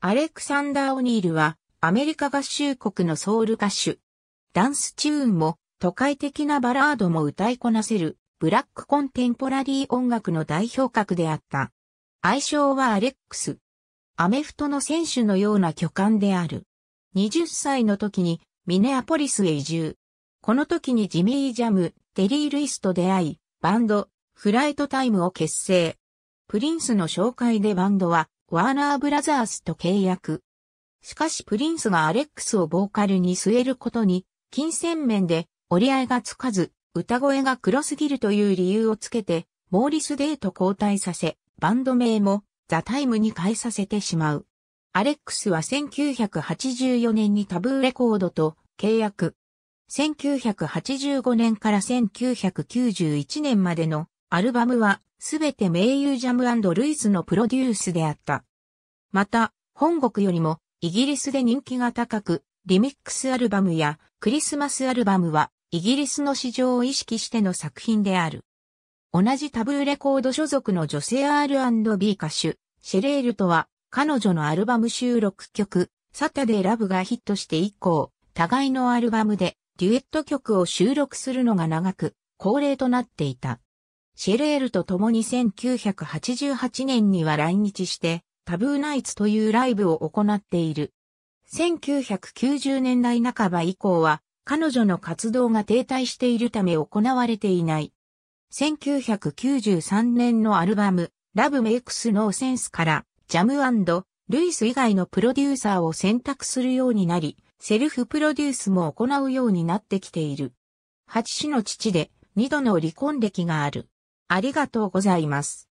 アレクサンダー・オニールはアメリカ合衆国のソウル歌手。ダンスチューンも都会的なバラードも歌いこなせるブラックコンテンポラリー音楽の代表格であった。愛称はアレックス。アメフトの選手のような巨漢である。20歳の時にミネアポリスへ移住。この時にジミー・ジャム、テリー・ルイスと出会い、バンド、フライトタイムを結成。プリンスの紹介でバンドはワーナーブラザースと契約。しかしプリンスがアレックスをボーカルに据えることに、金銭面で折り合いがつかず、歌声が黒すぎるという理由をつけて、モーリス・デーと交代させ、バンド名もザ・タイムに変えさせてしまう。アレックスは1984年にタブーレコードと契約。1985年から1991年までのアルバムはすべて盟友ジャム&ルイスのプロデュースであった。また、本国よりもイギリスで人気が高く、リミックスアルバムやクリスマスアルバムはイギリスの市場を意識しての作品である。同じタブーレコード所属の女性 R&B 歌手、シェレールとは、彼女のアルバム収録曲、サタデーラブがヒットして以降、互いのアルバムでデュエット曲を収録するのが長く、恒例となっていた。シェレールと共に1988年には来日して、タブーナイツというライブを行っている。1990年代半ば以降は、彼女の活動が停滞しているため行われていない。1993年のアルバム、ラブメイクスノーセンスから、ジャムルイス以外のプロデューサーを選択するようになり、セルフプロデュースも行うようになってきている。八子の父で、二度の離婚歴がある。ありがとうございます。